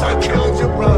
I killed your brother.